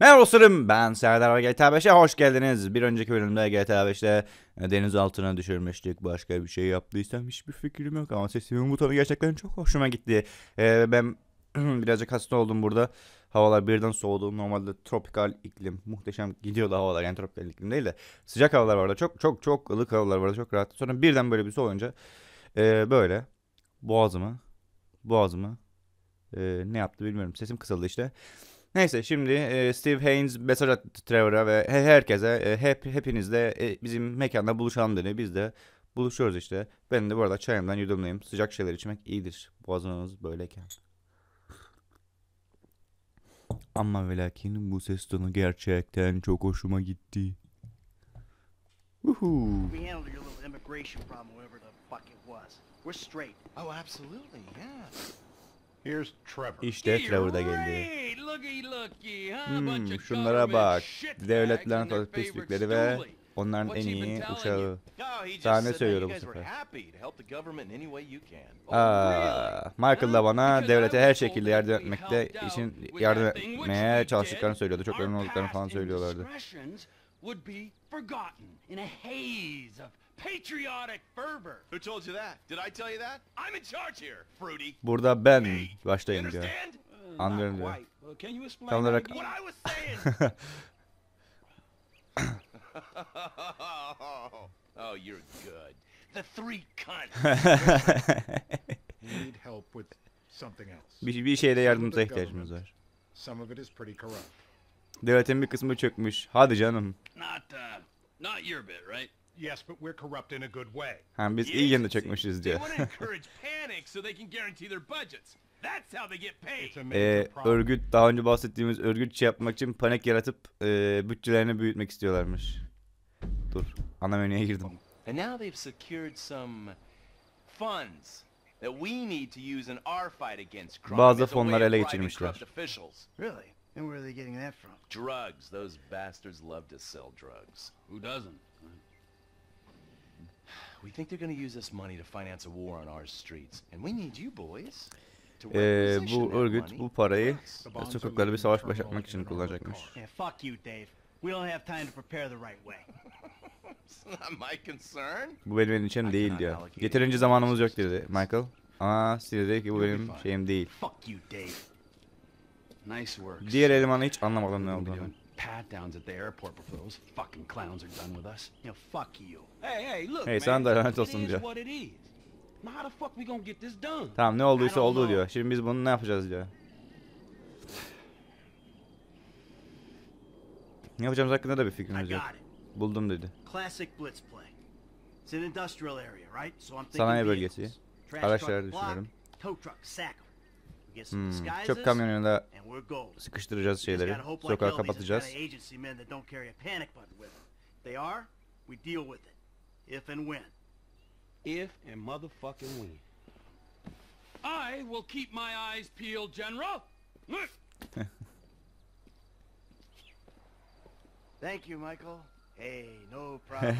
Merhaba dostlarım ben Serdar ve GTA 5'e hoş geldiniz. Bir önceki bölümde GTA 5'te deniz altına düşürmüştük. Başka bir şey yaptıysam hiçbir fikrim yok ama sesimin butonu gerçekten çok hoşuma gitti. Ee, ben birazcık hasta oldum burada. Havalar birden soğudu. Normalde tropikal iklim muhteşem gidiyordu havalar. Yani tropikal iklim değil de sıcak havalar vardı. Çok çok çok ılık havalar vardı. Çok rahat. Sonra birden böyle bir soğuyunca ee, böyle boğazımı boğazımı ee, ne yaptı bilmiyorum. Sesim kısıldı işte. Neyse şimdi e, Steve Haynes mesaj attı Trevor'a ve he- herkese e, hep hepinizle e, bizim mekanda buluşalım dedi. Biz de buluşuyoruz işte. Ben de bu arada çayımdan yudumlayayım. Sıcak şeyler içmek iyidir. Boğazınız böyleyken. Ama ve lakin bu ses tonu gerçekten çok hoşuma gitti. Uhu. We handled your little immigration problem, whatever the fuck it was. We're straight. Oh, absolutely, yeah. Here's Trevor. İşte Trevor da geldi. Great, looky looky, huh? Bunch Hmm, of şunlara government bak. Devletlerin and their favorite favorite pislikleri ve onların en iyi telling uşağı. you? No, he just Daha ne said that söylüyordu you bu guys were sefer? happy to help the government in any way you can. Oh, Aa? Michael da bana devlete her şekilde yardım etmekte için yardım etmeye çalıştıklarını söylüyordu. Çok memnun olduklarını falan söylüyorlardı. Patriotic fervor. Who told you that? Did I tell you that? I'm in charge here, Fruity. Burada ben baştayım diyor. Uh, Anlıyorum diyor. quite. Well, can you explain Tam olarak- again? What I was saying. oh, you're good. The three cunts. Need help with something else. bir, bir şeyde yardımınıza ihtiyacımız var. Some of it is pretty corrupt. Devletin bir kısmı çökmüş. Hadi canım. Not, uh, not your bit, right? Yes, but we're corrupt in a good way. Ha, biz iyi çökmüşüz They diyor. want to encourage panic so they can guarantee their budgets. That's how they get paid. It's a major Ee, problem. örgüt daha önce bahsettiğimiz örgüt şey yapmak için panik yaratıp e, bütçelerini büyütmek istiyorlarmış. Dur. Ana menüye girdim. And now they've secured some funds that we need to use in our fight against crime. Bazı fonları ele geçirmişler. corrupt officials. Really? And where are they getting that from? Drugs. Those bastards love to sell drugs. Who doesn't? We think they're going to use this money to finance a war on our streets. And we need you boys to Ee, bu örgüt bu parayı sokaklarda bir leaving savaş başlatmak için in an kullanacakmış. armored car. Yeah, fuck you, Dave. We don't have time to prepare the right way. It's not my concern. Bu benim endişem değil diyor. Yeterince zamanımız yok dedi Michael. Ama Steve dedi ki bu benim şeyim değil. Fuck you, Dave. Nice work. Diğer elemanı hiç anlamadım ne olduğunu. Doing pat downs at the airport before those fucking clowns are done with us. You know, fuck you. Hey, hey, look, Hey, man. sana da lanet olsun diyor. what it is. Now how the fuck we gonna get this done? Tamam ne olduysa oldu diyor. Şimdi biz bunu ne yapacağız diyor. Ne yapacağımız hakkında da bir fikrimiz yok. Buldum dedi. Classic blitz play. It's an industrial area, right? So I'm thinking Sanayi bölgesi. Araçları düşünüyorum. Hmm, çöp kamyonuna and we're golden. sıkıştıracağız şeyleri. gotta hope like Sokağı kapatacağız. kind of agency men that don't carry a panic button with them. If they are, we deal with it. If and when. If and motherfucking when. I will keep my eyes peeled, General. Thank you, Michael. Hey, no problem.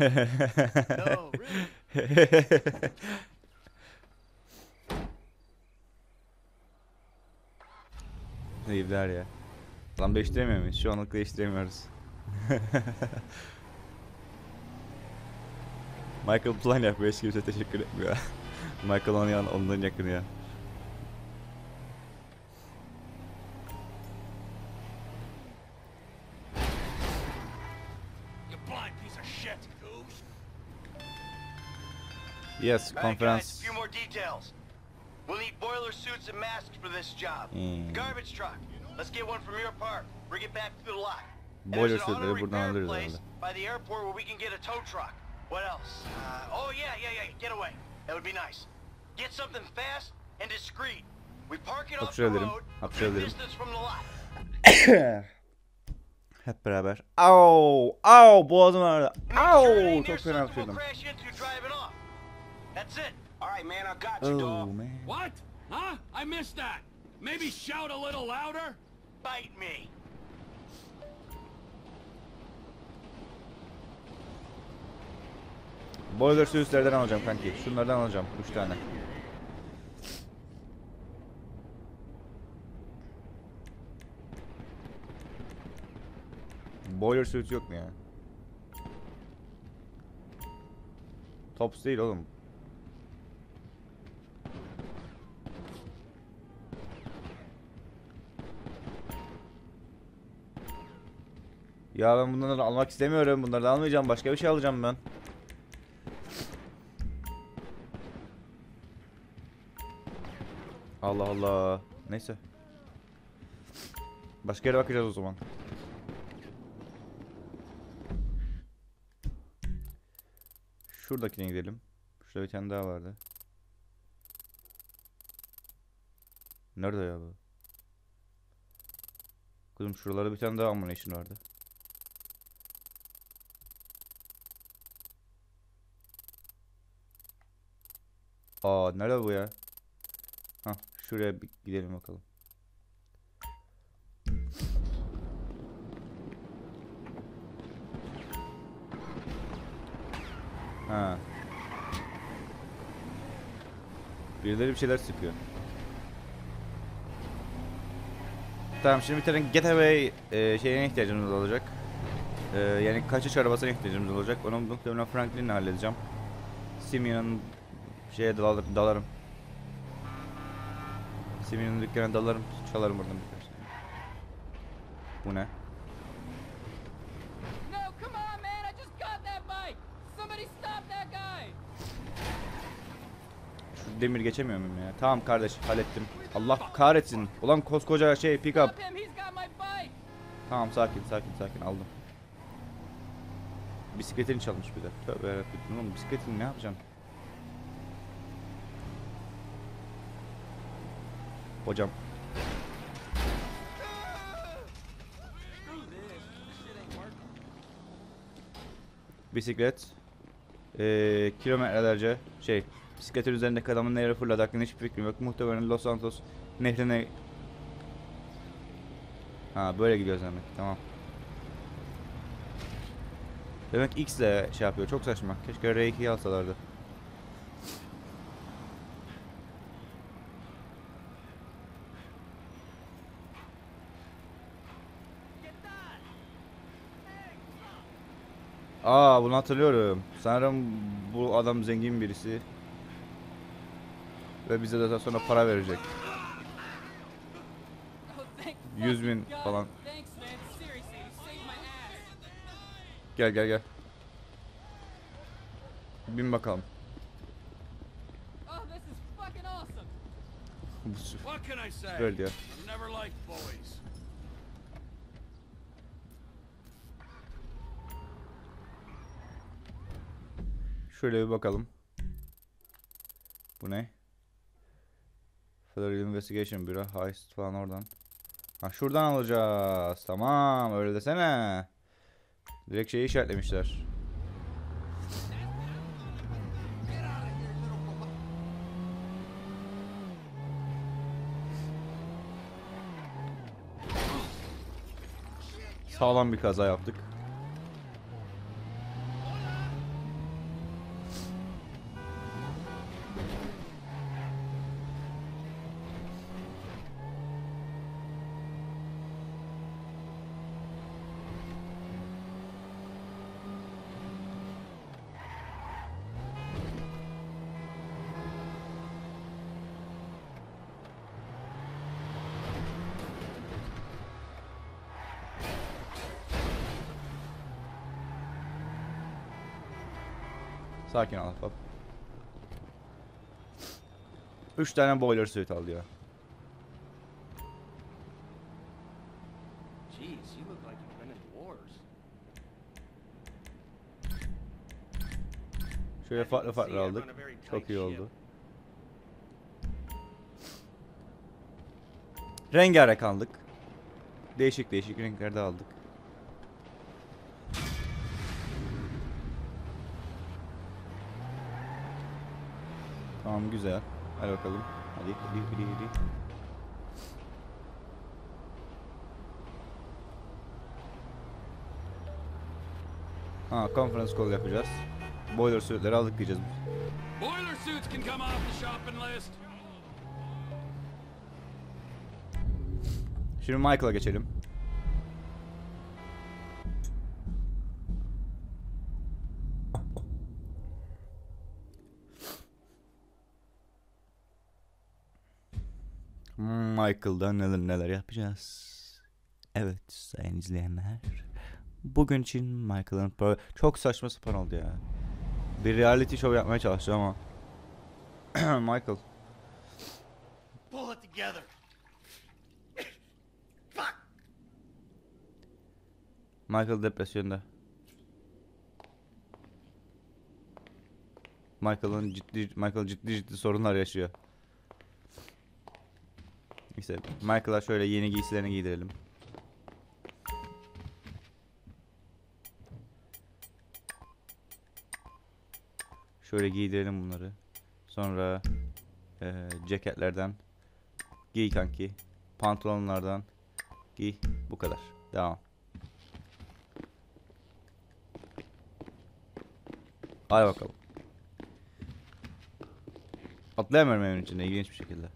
no, really. Herifler ya. Lan değiştiremiyor muyuz? Şu anlık değiştiremiyoruz. Michael plan yapıyor hiç kimse teşekkür etmiyor. Michael onun yan, onların yakını ya. Yes, right, guys, a few more details. We'll need boiler suits and masks for this job. Hmm. Garbage truck. Let's get one from your park. Bring it back through the lot. And Boiler there's an auto repair place herhalde. by the airport where we can get a tow truck. What else? Uh, oh yeah, yeah, yeah. Get away. That would be nice. Get something fast and discreet. We park it off the road, a good hapşırabilirim. distance from the lot. Hep beraber. Au! Au! Boğazım ağrıdı. Make Au! sure Çok fena something hapşırdım. crash into driving off. That's it. All right, man. I got you, Oh dog. man. What? Huh? I missed that. Maybe shout a little louder. Bite me. Boiler süslerden alacağım kanki. Şunlardan alacağım. 3 tane. Boiler suit yok mu ya? Tops değil oğlum. Ya ben bunları almak istemiyorum. Bunları da almayacağım. Başka bir şey alacağım ben. Allah Allah. Neyse. Başka yere bakacağız o zaman. Şuradakine gidelim. Şurada bir tane daha vardı. Nerede ya bu? Kızım şuralarda bir tane daha ammunition vardı. Aa nerede bu ya? Hah şuraya bir gidelim bakalım. Ha. Birileri bir şeyler sıkıyor. Tamam şimdi bir tane getaway e, şeyine ihtiyacımız olacak. E, yani kaçış arabasına ihtiyacımız olacak. Onu muhtemelen Franklin'le halledeceğim. Simeon'un şeye dalar, dalarım. Simeon'un dükkanına dalarım. Çalarım buradan birkaç tane. Bu ne? Şu demir geçemiyor muyum ya? Tamam kardeş hallettim. Allah kahretsin. Ulan koskoca şey pick up. Tamam sakin sakin sakin aldım. Bisikletini çalmış bir de. Tövbe yarabbim. Oğlum bisikletini ne yapacağım? Hocam. Bisiklet. Ee, kilometrelerce şey bisikletin üzerindeki adamın nereye fırladı hakkında hiçbir fikrim yok. Muhtemelen Los Santos nehrine Ha böyle gidiyoruz demek. Tamam. Demek X ile şey yapıyor. Çok saçma. Keşke R2'yi alsalardı. Aa bunu hatırlıyorum. Sanırım bu adam zengin birisi. Ve bize de daha sonra para verecek. Oh, thank 100 bin falan. Gel gel gel. Bin bakalım. Oh, this is fucking awesome! Bu süper What can I say? süper diyor. Never liked boys. Şöyle bir bakalım. Bu ne? Federal Investigation Bureau Heist falan oradan. Ha şuradan alacağız. Tamam öyle desene. Direkt şeyi işaretlemişler. Sağlam bir kaza yaptık. Sakin ol ahbap. Üç tane boiler suit al diyor. Şöyle farklı farklı aldık. Çok iyi oldu. Rengarenk aldık. Değişik değişik renklerde aldık. Tamam güzel. Hadi bakalım. Hadi hadi hadi hadi. Ha conference call yapacağız. Boiler suitleri aldık diyeceğiz. Boiler suits can come off the shopping list. Şimdi Michael'a geçelim. Michael'da neler neler yapacağız. Evet sayın izleyenler. Bugün için Michael'ın pro- çok saçma sapan oldu ya. Bir reality show yapmaya çalıştı ama. Michael. Pull it together. Fuck! Michael depresyonda. Michael'ın ciddi Michael ciddi ciddi sorunlar yaşıyor. İşte Michael'a şöyle yeni giysilerini giydirelim. Şöyle giydirelim bunları. Sonra eee ceketlerden giy kanki. Pantolonlardan giy. Bu kadar. Devam. Hadi bakalım. Atlayamıyorum evin içinde ilginç bir şekilde.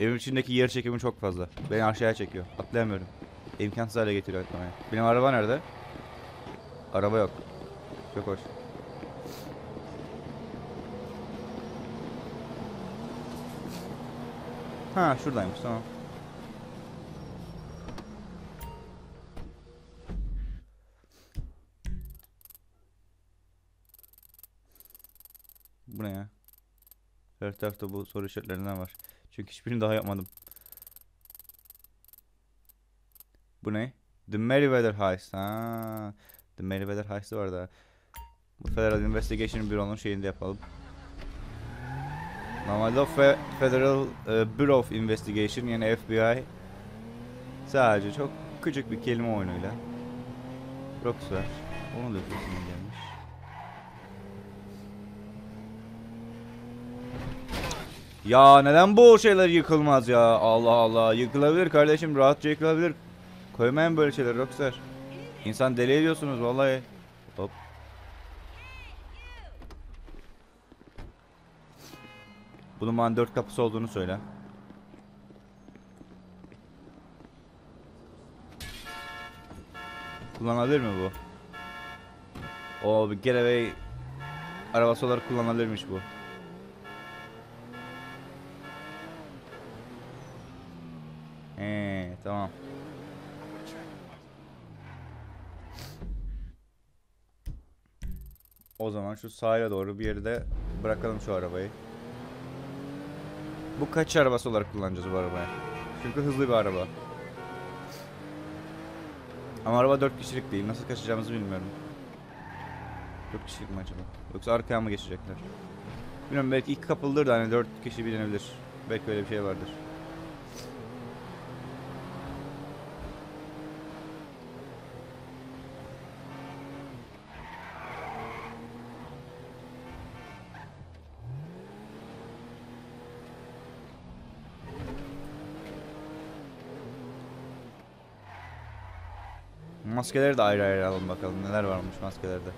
Evin içindeki yer çekimi çok fazla. Beni aşağıya çekiyor. Atlayamıyorum. İmkansız hale getiriyor atlamayı. Benim araba nerede? Araba yok. Çok hoş. Ha şuradaymış tamam. Bu ne ya? Her tarafta bu soru işaretlerinden var. Çünkü hiçbirini daha yapmadım. Bu ne? The Merryweather Heist. Ha. The Merryweather Heist'ı var da. Bu Federal Investigation Bureau'nun şeyini de yapalım. Normalde Fe- Federal e, Bureau of Investigation yani FBI sadece çok küçük bir kelime oyunuyla Rockstar onu da ötesinden Ya neden bu şeyler yıkılmaz ya? Allah Allah. Yıkılabilir kardeşim. Rahatça yıkılabilir. Koymayın böyle şeyler Rockstar. İnsan deli ediyorsunuz vallahi. Hop. Bunun bana dört kapısı olduğunu söyle. Kullanılır mı bu? O bir getaway arabası olarak kullanılırmış bu. He, tamam. O zaman şu sahile doğru bir yerde bırakalım şu arabayı. Bu kaç arabası olarak kullanacağız bu arabayı? Çünkü hızlı bir araba. Ama araba 4 kişilik değil. Nasıl kaçacağımızı bilmiyorum. 4 kişilik mi acaba? Yoksa arkaya mı geçecekler? Bilmiyorum belki iki kapılıdır da hani 4 kişi binebilir. Belki öyle bir şey vardır. Maskeleri de ayrı ayrı alalım bakalım neler varmış maskelerde.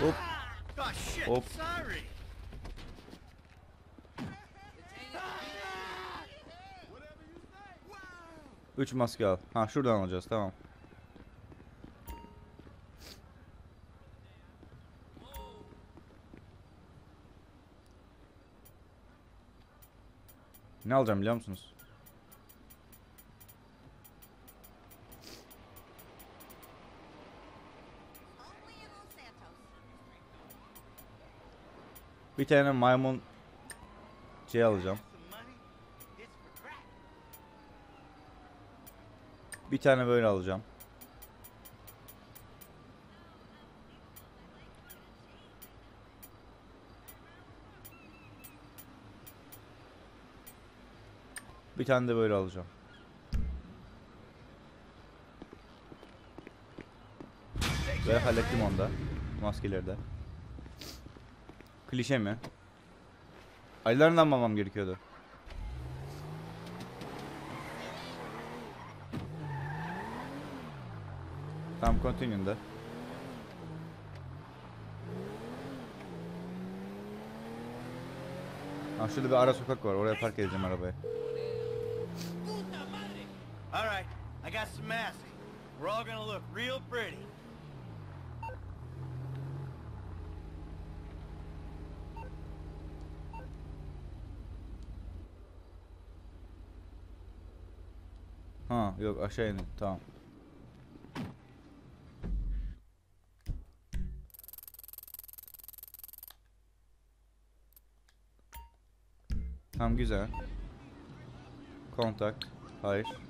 Hop! Hop. Üç maske al. Ha şuradan alacağız tamam. Ne alacağım biliyor musunuz? Bir tane maymun şey alacağım. Bir tane böyle alacağım. Bir tane de böyle alacağım. Ve hallettim onda. Maskeleri de. Klişe mi? Aylarından almam gerekiyordu. Tamam continue'un da. Ha şurada bir ara sokak var. Oraya park edeceğim arabayı. got some massy. We're all gonna look real pretty. Ha yok aşağı indim tamam. Tamam güzel. Kontak. Hayır.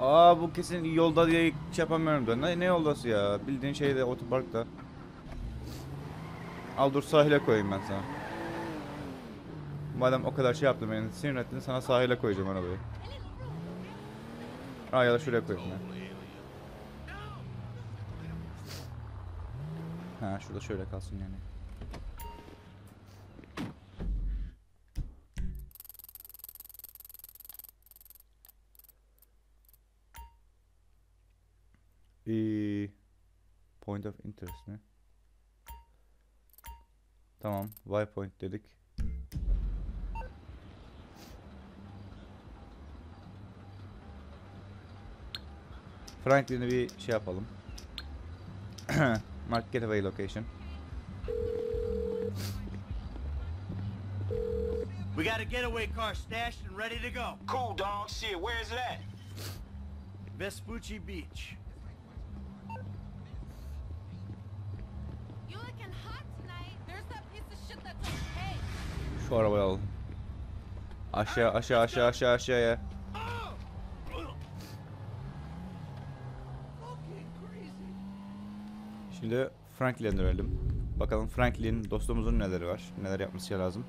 Aa bu kesin yolda diye şey yapamıyorum da. Ne, ne yoldası ya? Bildiğin şeyde otoparkta. Al dur sahile koyayım ben sana. Madem o kadar şey yaptın beni sinir ettin sana sahile koyacağım arabayı. Aa ya da şuraya koyayım ya. Ha şurada şöyle kalsın yani. Point of interest mi? Tamam, waypoint dedik. Franklin'i bir şey yapalım. Mark getaway location. We got a getaway car stashed and ready to go. Cool, dog. Shit, where is it at? Vespucci Beach. Şu arabayı alalım. Aşağı aşağı aşağı aşağı aşağıya. Şimdi Franklin'e dönelim. Bakalım Franklin dostumuzun neleri var? Neler yapması lazım?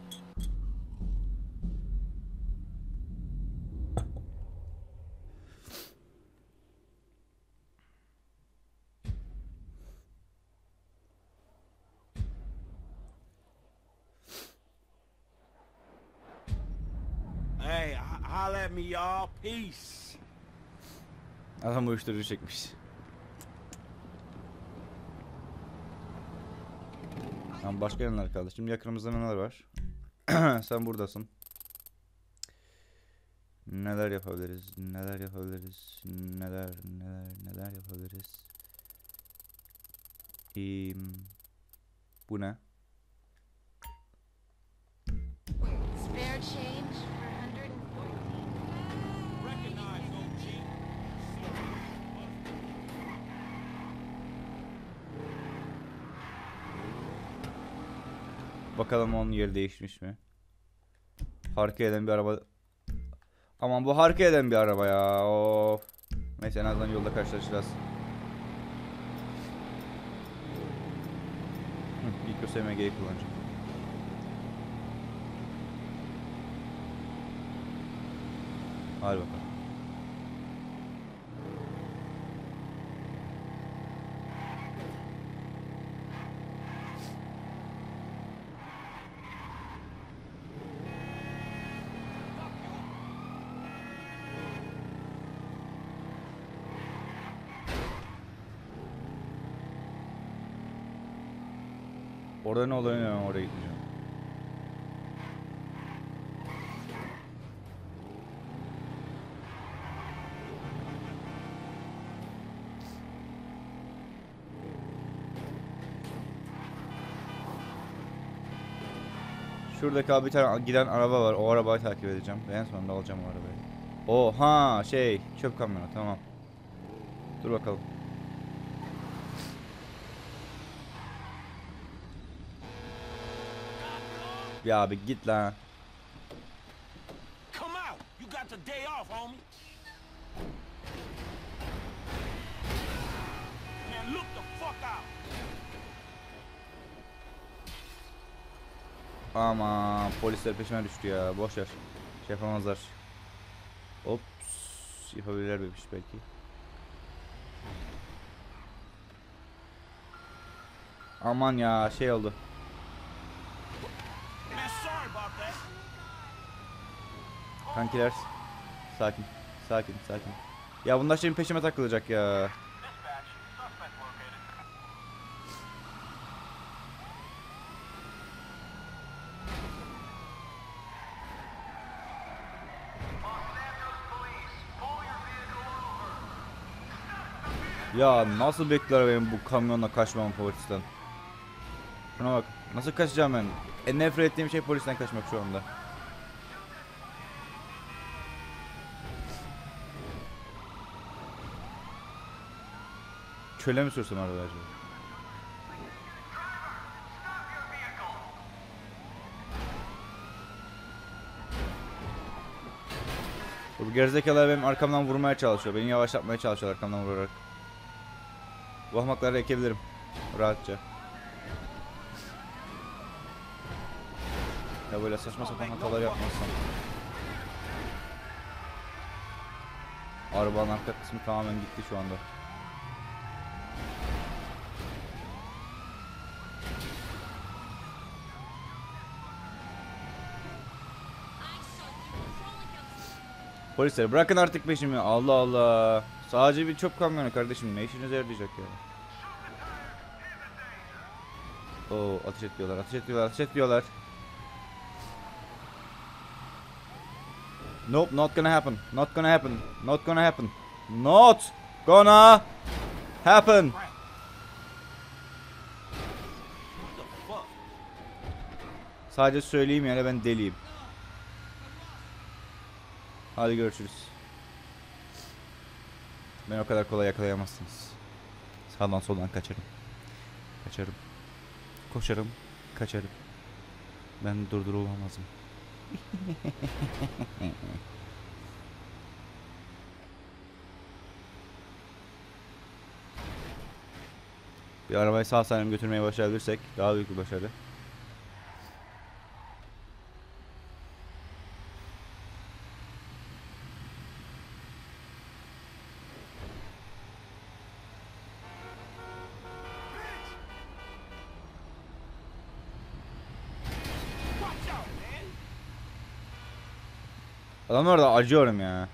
Hey, h- holla at me, Peace. Adam uyuşturucu çekmiş. Tamam başka neler kaldı? Şimdi yakınımızda neler var? Sen buradasın. Neler yapabiliriz? Neler yapabiliriz? Neler neler neler yapabiliriz? Ee, bu ne? Spare change Bakalım onun yeri değişmiş mi? Hareket eden bir araba. Aman bu hareket eden bir araba ya. Of. Neyse en azından yolda karşılaşacağız. İlk SMG'yi kullanacağım. Hadi bakalım. Orada ne oluyor ben oraya gitmeyeceğim. Şurada abi bir tane giden araba var. O arabayı takip edeceğim. Ve en sonunda alacağım o arabayı. Oha şey çöp kamyonu tamam. Dur bakalım. Ya abi git lan. Come out. You got the day off, homie. Man, look the fuck out. Ama polisler peşime düştü ya. Boş ver. Şey yapamazlar. Ops. Yapabilirler şey belki. Aman ya şey oldu. Man, sorry about that. Kankiler. Sakin. Sakin sakin. Ya bunlar şimdi peşime takılacak ya. Ya nasıl bekler benim bu kamyonla kaçmamı polisten? Şuna bak. Nasıl kaçacağım ben? En nefret ettiğim şey polisten kaçmak şu anda. Çöle mi sürsem arada acaba? Bu gerizekalılar benim arkamdan vurmaya çalışıyor. Beni yavaşlatmaya çalışıyor arkamdan vurarak. Bu ahmakları ekebilirim. Rahatça. Ya böyle saçma sapan hatalar yapmazsam. Arabanın arka kısmı tamamen gitti şu anda. Polisler bırakın artık peşimi. Allah Allah. Sadece bir çöp kamyonu kardeşim. Ne işinize yarayacak ya? Oo ateş ediyorlar, ateş ediyorlar, ateş ediyorlar. Nope, not gonna happen. Not gonna happen. Not gonna happen. Not gonna happen. Sadece söyleyeyim yani ben deliyim. Hadi görüşürüz. Beni o kadar kolay yakalayamazsınız. Sağdan soldan kaçarım. Kaçarım. Koşarım. Kaçarım. Ben durdurulamazım. Bir arabayı sağ salim götürmeye başarabilirsek daha büyük bir başarı. Adamlar da acıyorum ya.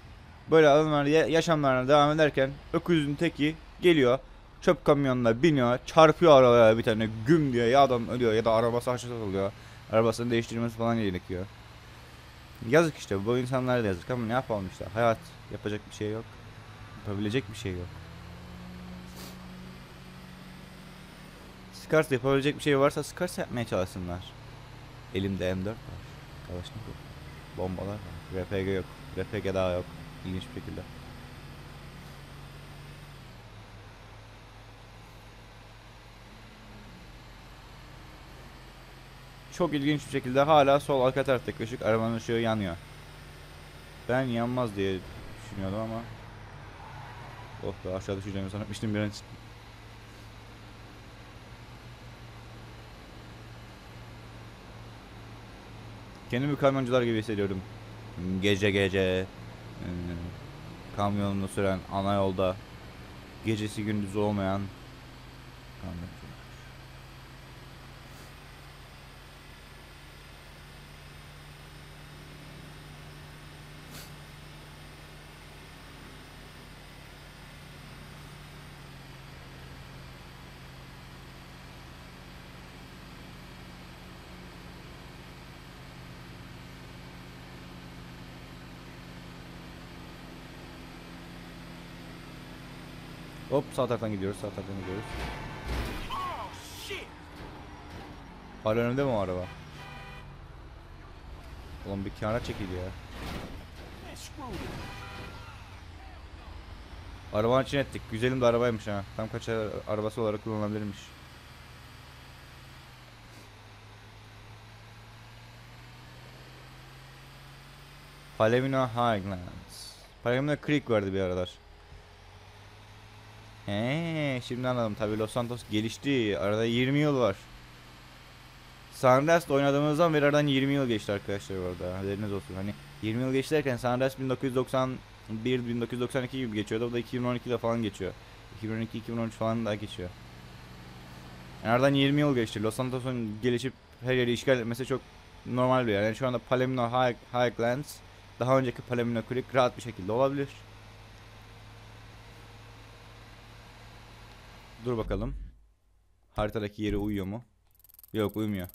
Böyle adamlar ya- yaşamlarına devam ederken öküzün teki geliyor. Çöp kamyonuna biniyor. Çarpıyor arabaya bir tane güm diye ya adam ölüyor ya da arabası haşat oluyor. Arabasını değiştirmesi falan gerekiyor. Yazık işte bu insanlar da yazık ama ne yapalım işte. Hayat yapacak bir şey yok. Yapabilecek bir şey yok. Scars yapabilecek bir şey varsa Scars yapmaya çalışsınlar. Elimde M4 var. Kalaşnikov. Bombalar var. RPG yok. RPG daha yok. İlginç bir şekilde. Çok ilginç bir şekilde hala sol arka taraftaki ışık arabanın ışığı yanıyor. Ben yanmaz diye düşünüyordum ama Oh be aşağı düşeceğimi sanmıştım bir an için. Kendimi kamyoncular gibi hissediyorum. Gece gece e, kamyonunu süren ana yolda gecesi gündüzü olmayan kamyoncular. Hop sağ taraftan gidiyoruz, sağ taraftan gidiyoruz. Hala önümde mi o araba? Oğlum bir kenara çekil ya. Arabanın için ettik. Güzelim de arabaymış ha. Tam kaç arabası olarak kullanılabilirmiş. Palomino Highlands. Palomino Creek vardı bir aralar. He, şimdi anladım. Tabii Los Santos gelişti. Arada 20 yıl var. Sandrest'te oynadığımızdan beri aradan 20 yıl geçti arkadaşlar orada. Haberiniz olsun. Hani 20 yıl geçti derken Sandrest 1991 1992 gibi geçiyordu. O da 2012'de falan geçiyor. 2012 2013 falan daha geçiyor. Yani aradan 20 yıl geçti. Los Santos'un gelişip her yeri işgal etmesi çok normal bir yer. Yani şu anda Palomino High, Highlands daha önceki Palomino Creek rahat bir şekilde olabilir. Dur bakalım. Haritadaki yeri uyuyor mu? Yok uyumuyor.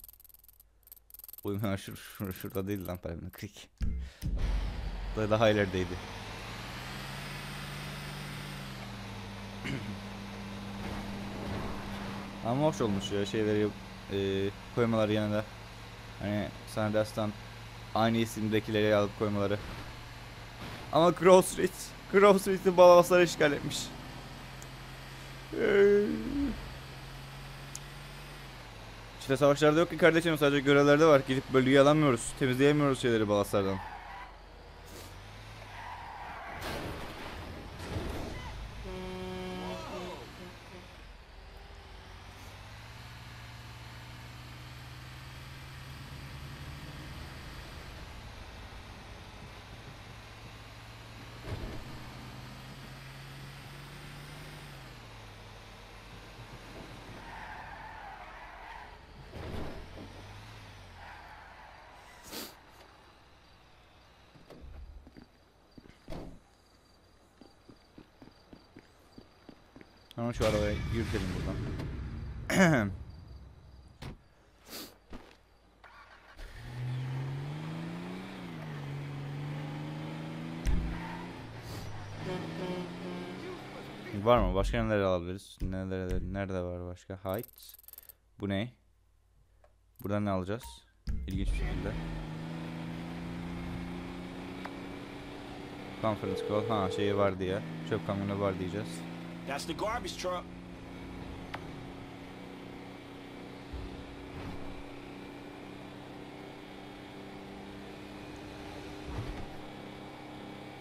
Uyumuyor. Şur, şur, şurada değil lan Palomino Creek. Daha, daha ilerideydi. Ama hoş olmuş ya şeyleri e, koymaları yanında. Hani Sanders'tan aynı isimdekileri alıp koymaları. Ama Grove Street, balaslar işgal etmiş. İşte savaşlarda yok ki kardeşim sadece görevlerde var. Gidip bölgeyi alamıyoruz. Temizleyemiyoruz şeyleri balaslardan. Ama şu arabaya yürütelim buradan. var mı? Başka neler alabiliriz? Nerede, nerede var başka? Height. Bu ne? Buradan ne alacağız? İlginç bir şekilde. Conference call. Ha şeyi var diye. Çöp kamyonu var diyeceğiz. That's the garbage truck.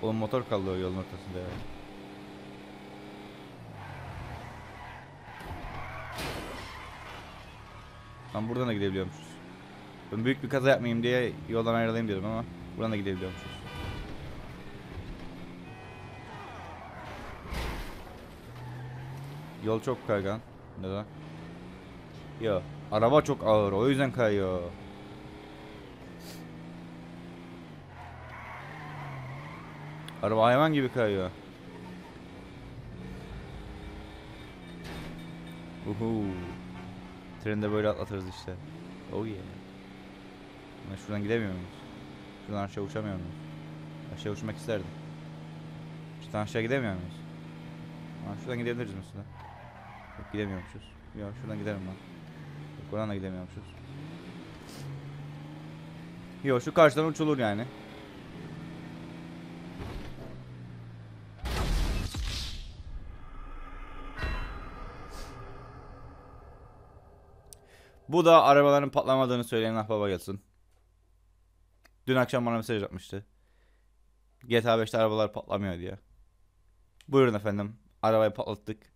Oğlum motor kaldı o yolun ortasında ya. Tam buradan da gidebiliyormuşuz. Ben büyük bir kaza yapmayayım diye yoldan ayrılayım dedim ama buradan da gidebiliyormuşuz. Yol çok kaygan. Neden? Yo, araba çok ağır o yüzden kayıyor. Araba hayvan gibi kayıyor. Uhu. Trende böyle atlatırız işte. Oh yeah. Ama şuradan gidemiyor muyuz? Şuradan aşağı uçamıyor muyuz? Aşağı uçmak isterdim. Şuradan aşağı gidemiyor muyuz? Aa, şuradan gidebiliriz mesela. Yok gidemiyormuşuz. Yok şuradan giderim ben. Yok oradan da gidemiyormuşuz. Yok şu karşıdan uçulur yani. Bu da arabaların patlamadığını söyleyen ahbaba gelsin. Dün akşam bana mesaj atmıştı. GTA 5'te arabalar patlamıyor diye. Buyurun efendim. Arabayı patlattık.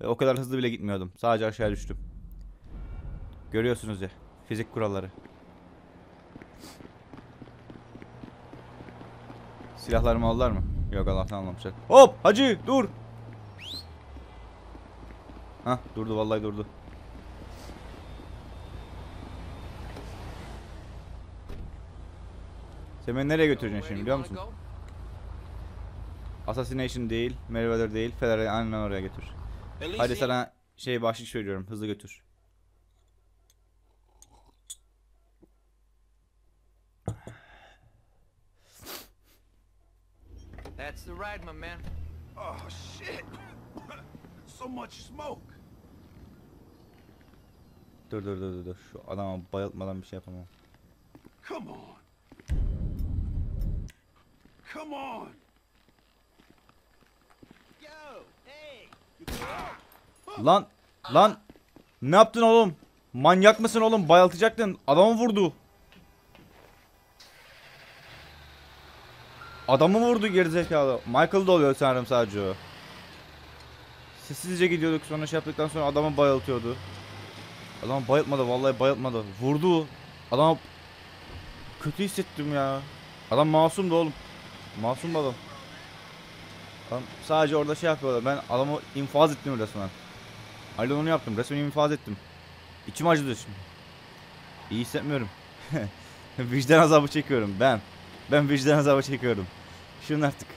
Ve o kadar hızlı bile gitmiyordum. Sadece aşağı düştüm. Görüyorsunuz ya. Fizik kuralları. Silahlarımı aldılar mı? Yok Allah'tan almamışlar. Hop hacı dur. Hah durdu vallahi durdu. Sen beni nereye götüreceksin şimdi biliyor musun? Assassination değil, Meriwether değil, Federal aynen oraya götür. Hadi sana şey bahşiş veriyorum, hızlı götür. That's the ride, my man. Oh shit! so much smoke. Dur dur dur dur dur. Şu adama bayıltmadan bir şey yapamam. Come on. Come on. Lan lan ne yaptın oğlum? Manyak mısın oğlum? Bayıltacaktın. Adamı vurdu. Adamı vurdu gerizekalı. Michael da oluyor sanırım sadece o. Sessizce gidiyorduk sonra şey yaptıktan sonra adamı bayıltıyordu. Adamı bayıltmadı vallahi bayıltmadı. Vurdu. Adam kötü hissettim ya. Adam masumdu oğlum. Masum adam. Adam sadece orada şey yapıyorlar. Ben adamı infaz ettim resmen. Aynen onu yaptım. Resmen infaz ettim. İçim acıdı şimdi. İyi hissetmiyorum. vicdan azabı çekiyorum ben. Ben vicdan azabı çekiyorum. Şunun artık.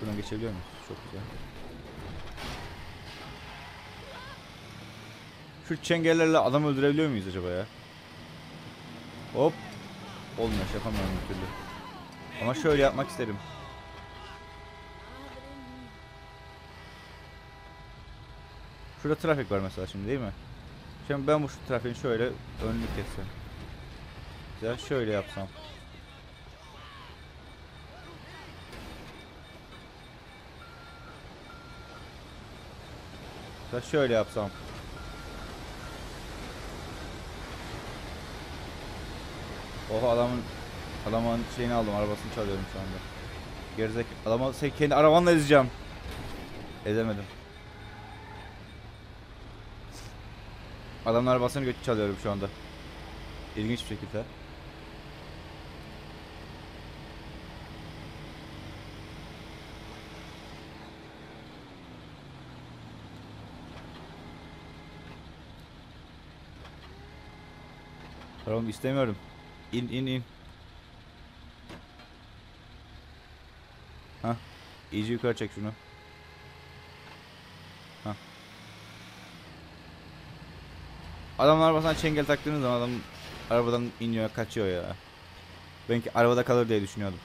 Buradan geçebiliyor muyuz? Çok güzel. Kürt çengellerle adam öldürebiliyor muyuz acaba ya? Hop. Olmuyor yapamıyorum bir türlü. Ama şöyle yapmak isterim. Şurada trafik var mesela şimdi değil mi? Şimdi ben bu şu trafiğin şöyle önünü kessem. Ya şöyle yapsam. Ya şöyle yapsam. Oha adamın adamın şeyini aldım arabasını çalıyorum şu anda. Gerizek adamı sen kendi arabanla ezeceğim. Ezemedim. Adamın arabasını götü çalıyorum şu anda. İlginç bir şekilde. Tamam istemiyorum. İn in in. Ha. İyice yukarı çek şunu. Ha. Adamın arabasına çengel taktığınız zaman adam arabadan iniyor kaçıyor ya. Belki arabada kalır diye düşünüyordum.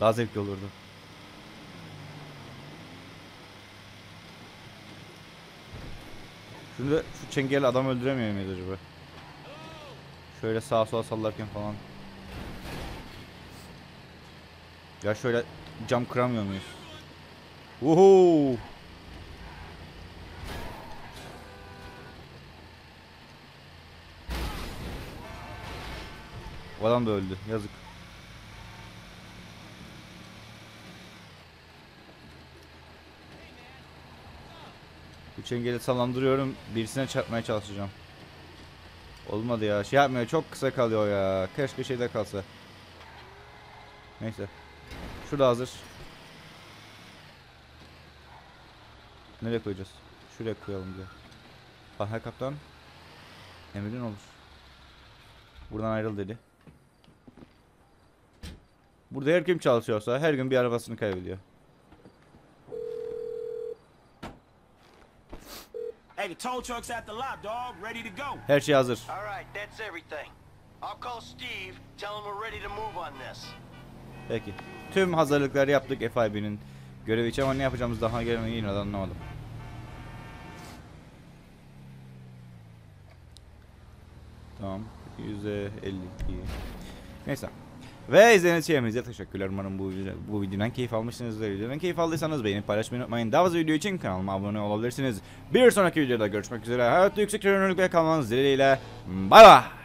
Daha zevkli olurdu. Da şu çengeli adam öldüremiyor muyuz acaba? Şöyle sağa sola sallarken falan. Ya şöyle cam kıramıyor muyuz? Uhu! O adam da öldü. Yazık. Bu çengeli sallandırıyorum. Birisine çarpmaya çalışacağım. Olmadı ya. Şey yapmıyor. Çok kısa kalıyor ya. Keşke şeyde kalsa. Neyse. Şurada hazır. Nereye koyacağız? Şuraya koyalım diye. Aha kaptan. Emrin olur. Buradan ayrıl dedi. Burada her kim çalışıyorsa her gün bir arabasını kaybediyor. Hey, the tow truck's at the lot, dog. Ready to go. Her şey hazır. All right, that's everything. I'll call Steve, tell him we're ready to move on this. Peki. Tüm hazırlıkları yaptık FIB'nin görevi için ama ne yapacağımız daha gelmeyi yine de anlamadım. Tamam. %52. Neyse. Ve izlediğiniz için teşekkürler. Umarım bu, bu videodan keyif almışsınızdır. Videodan keyif aldıysanız beğenip paylaşmayı unutmayın. Daha fazla video için kanalıma abone olabilirsiniz. Bir sonraki videoda görüşmek üzere. Hayatta yüksek yönlülükle kalmanız dileğiyle. Bay bay.